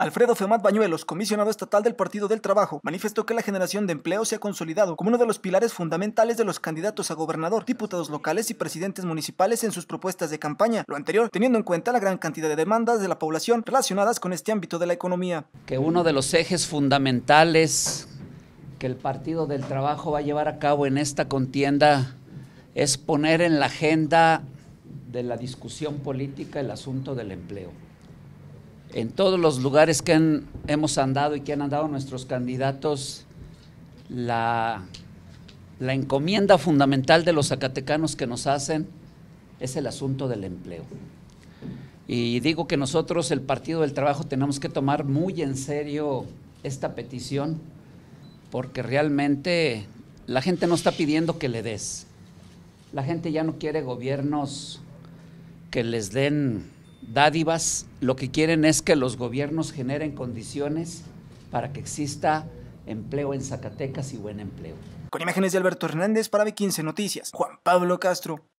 Alfredo Femat Bañuelos, comisionado estatal del Partido del Trabajo, manifestó que la generación de empleo se ha consolidado como uno de los pilares fundamentales de los candidatos a gobernador, diputados locales y presidentes municipales en sus propuestas de campaña. Lo anterior, teniendo en cuenta la gran cantidad de demandas de la población relacionadas con este ámbito de la economía. Que uno de los ejes fundamentales que el Partido del Trabajo va a llevar a cabo en esta contienda es poner en la agenda de la discusión política el asunto del empleo en todos los lugares que hemos andado y que han andado nuestros candidatos, la, la encomienda fundamental de los zacatecanos que nos hacen es el asunto del empleo. Y digo que nosotros, el Partido del Trabajo, tenemos que tomar muy en serio esta petición, porque realmente la gente no está pidiendo que le des. La gente ya no quiere gobiernos que les den dádivas, lo que quieren es que los gobiernos generen condiciones para que exista empleo en Zacatecas y buen empleo. Con imágenes de Alberto Hernández para B15 Noticias, Juan Pablo Castro.